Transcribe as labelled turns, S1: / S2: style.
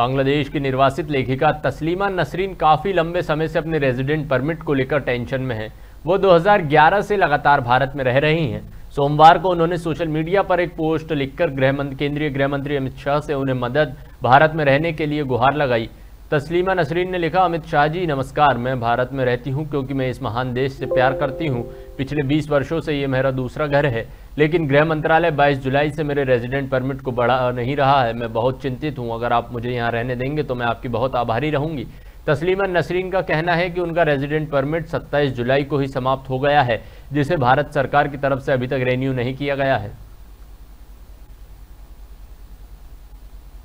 S1: बांग्लादेश की निर्वासित लेखिका तस्लीमा नसरीन काफ़ी लंबे समय से अपने रेजिडेंट परमिट को लेकर टेंशन में हैं। वो 2011 से लगातार भारत में रह रही हैं। सोमवार को उन्होंने सोशल मीडिया पर एक पोस्ट लिखकर गृहमंत्री केंद्रीय गृह मंत्री अमित शाह से उन्हें मदद, भारत में रहने के लिए गुहार लगाई। तस्लीमा नसरीन ने लिखा, अमित शाह जी, नमस्कार, मैं भारत में रहती हूँ क्योंकि मैं इस महान देश से प्यार करती हूँ। पिछले 20 वर्षों से ये मेरा दूसरा घर है। लेकिन गृह मंत्रालय 22 जुलाई से मेरे रेजिडेंट परमिट को बढ़ा नहीं रहा है। मैं बहुत चिंतित हूँ। अगर आप मुझे यहाँ रहने देंगे तो मैं आपकी बहुत आभारी रहूँगी। तस्लीमा नसरीन का कहना है कि उनका रेजिडेंट परमिट 27 जुलाई को ही समाप्त हो गया है, जिसे भारत सरकार की तरफ़ से अभी तक रेन्यू नहीं किया गया है।